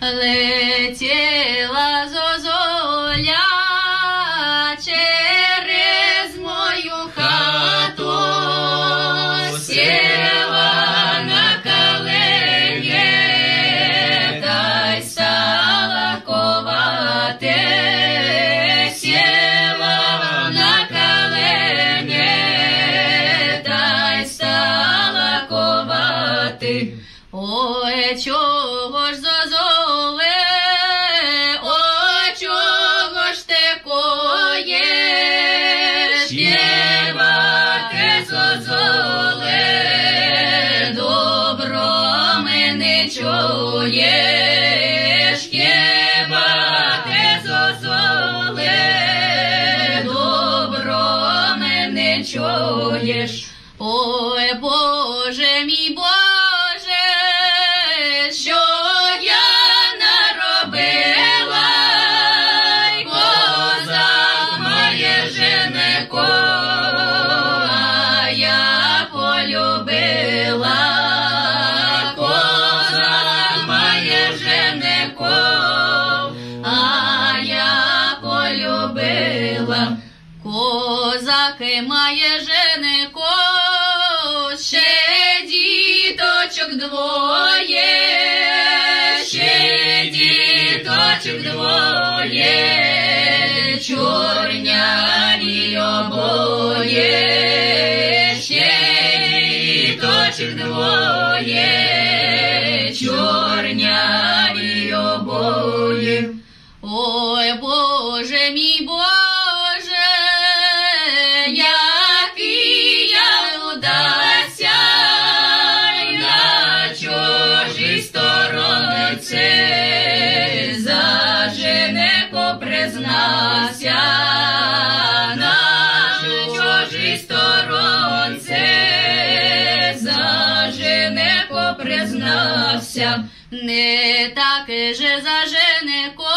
летіла зозуля через мою хату, сіла на коленє, та й стала ковати, сіла на. Ой, чого ж чуєш. Ой, Боже мій Боже, що я наробила, козак моє женеко, а я полюбила, козак Козаки має женико, ще діточок двоє, ще діточок двоє, чорняві обоє, ще діточок двоє, чорняві обоє. Ой, Боже мій Боже, признався, не таке же за женеко